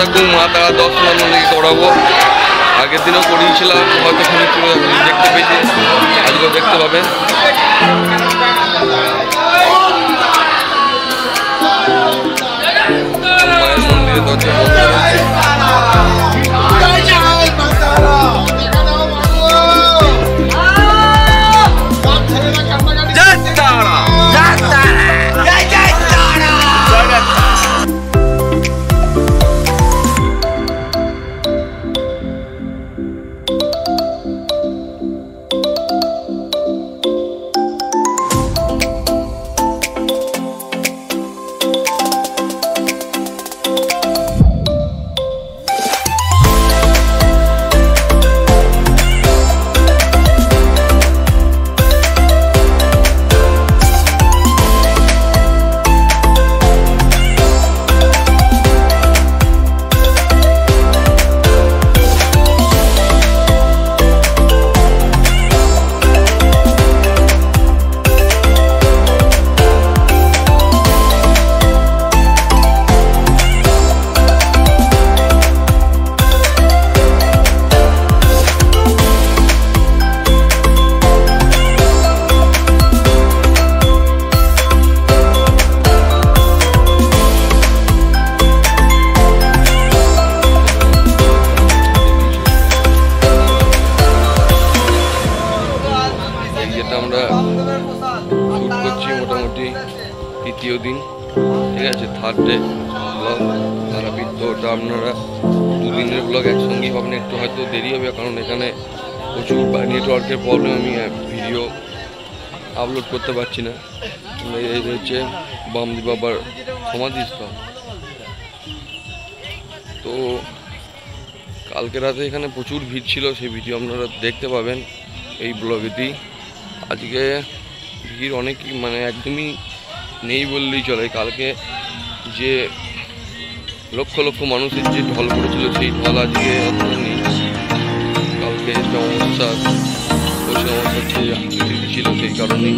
মা তারা দর্শন আপনাদেরকে করাবো আগের দিনও করিয়েছিলাম, হয়তো আপনি দেখতে পেয়েছি, আজকেও দেখতে পাবেন। মায়ের মন্দিরে দরজা তৃতীয় দিন। ঠিক আছে থার্ড ডে ব্লগ তারাপীঠ ওটা আপনারা দুদিনের ব্লগ একসঙ্গেই পাবেন একটু হয়তো দেরি হবে, কারণ এখানে প্রচুর নেটওয়ার্কের প্রবলেম আমি ভিডিও আপলোড করতে পারছি না। এই হচ্ছে বামদি বাবার সমাধিস্থল তো কালকে রাতে এখানে প্রচুর ভিড় ছিল, সেই ভিডিও আপনারা দেখতে পাবেন এই ব্লগেতেই আজকে ভিড় অনেকই মানে একদমই নেই বললেই চলে। কালকে যে লক্ষ লক্ষ মানুষের যে ঢল পড়েছিল, সেই ঢল আজকে নেই। কালকে সমস্যা ওই সমস্যা ছিল, সেই কারণেই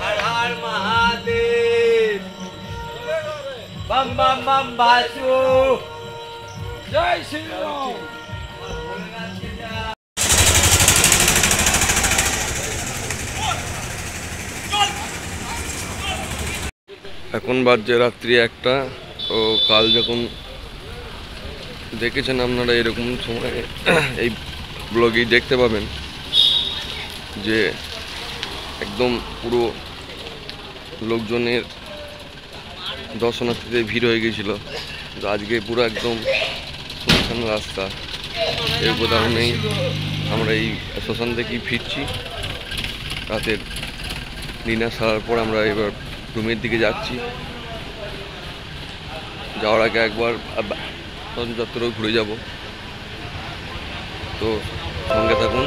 হর হর মহাদেব। বম বম বম বাসু জয় শ্রীরাম। এখন বাজছে রাত্রি একটা তো কাল যখন দেখেছেন আপনারা এরকম সময় এই ব্লগেই দেখতে পাবেন যে একদম পুরো লোকজনের দর্শনার্থীদের ভিড় হয়ে গেছিল। আজকে পুরো একদম শুনশান রাস্তা। এর কারণেই আমরা এই শ্মশান থেকেই ফিরছি। রাতের ডিনার সারার পর আমরা এবার রুমের দিকে যাচ্ছি। যাওয়ার আগে একবার চত্বরেও ঘুরে যাব। তো সঙ্গে থাকুন।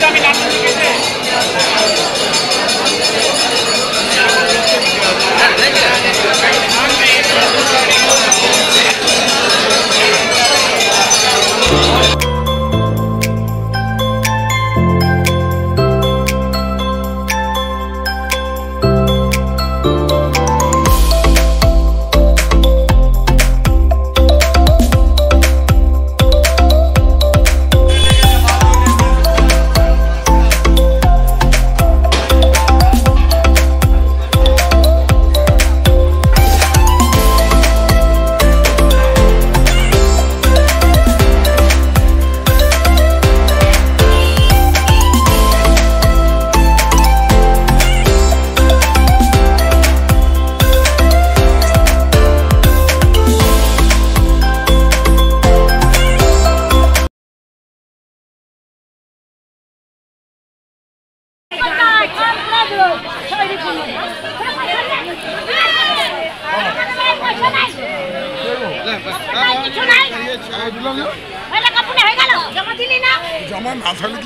জমা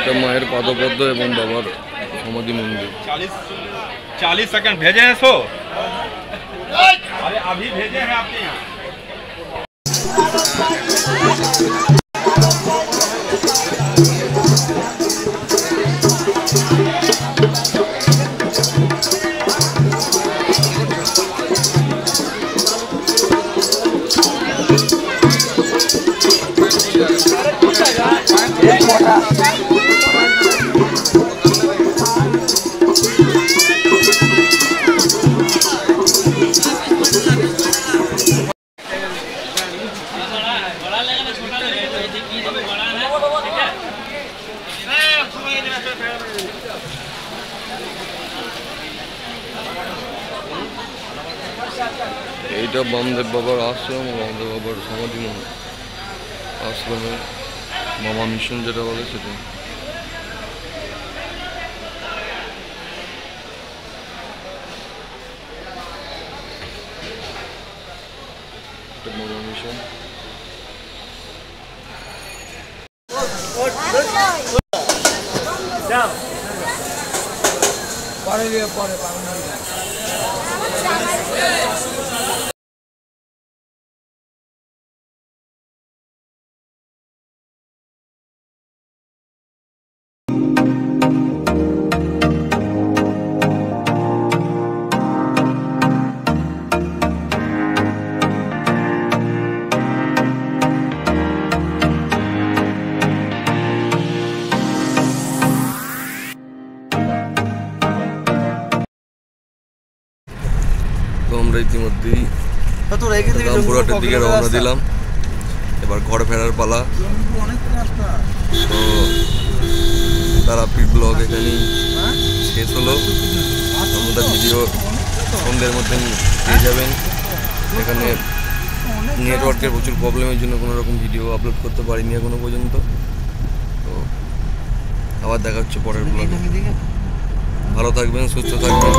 এটা মায়ের পাদপদ্ম এবং বাবার সমাধি মন্দির चालीस चालीस सेकंड भेजे हैं सो अरे अभी भेजे हैं आपके यहाँ এইটা বামদেব বাবার আশ্রম, বামদেব বাবার সমাধি আশ্রমে মামা মিশন যেটা বলে সেটা। Thank mission. পরে দিয়ে পরে রামপুরহাটের দিকে রওনা দিলাম। এবার ঘর ফেরার পালা। তো তারাপীঠ ব্লগ এখানেই শেষ হলো। আমাদের ভিডিও সন্ধ্যের মধ্যে পেয়ে যাবেন। এখানে নেটওয়ার্কের প্রচুর প্রবলেমের জন্য কোনো রকম ভিডিও আপলোড করতে পারিনি এখনও পর্যন্ত। তো আবার দেখা হচ্ছে পরের ব্লগে ভালো থাকবেন সুস্থ থাকবেন।